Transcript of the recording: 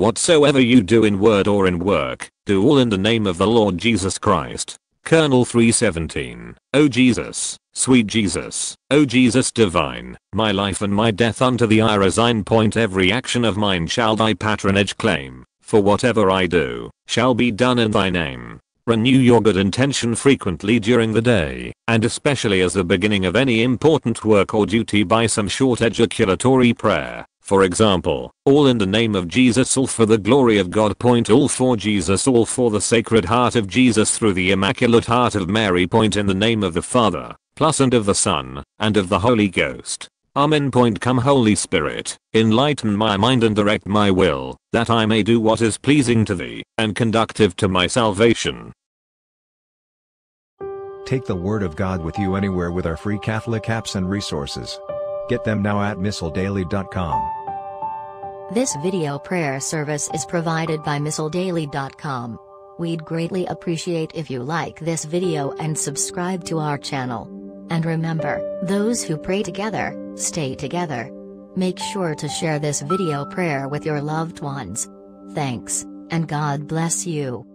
Whatsoever you do in word or in work, do all in the name of the Lord Jesus Christ. Colonel 317. O Jesus, sweet Jesus, O Jesus divine, my life and my death unto thee I resign point every action of mine shall thy patronage claim, for whatever I do, shall be done in thy name. Renew your good intention frequently during the day, and especially as the beginning of any important work or duty by some short ejaculatory prayer. For example, all in the name of Jesus all for the glory of God point all for Jesus all for the sacred heart of Jesus through the immaculate heart of Mary point in the name of the Father, plus and of the Son, and of the Holy Ghost. Amen. Point come Holy Spirit, enlighten my mind and direct my will, that I may do what is pleasing to thee, and conductive to my salvation. Take the Word of God with you anywhere with our free Catholic apps and resources. Get them now at MissalDaily.com. This video prayer service is provided by MissalDaily.com. We'd greatly appreciate if you like this video and subscribe to our channel. And remember, those who pray together, stay together. Make sure to share this video prayer with your loved ones. Thanks, and God bless you.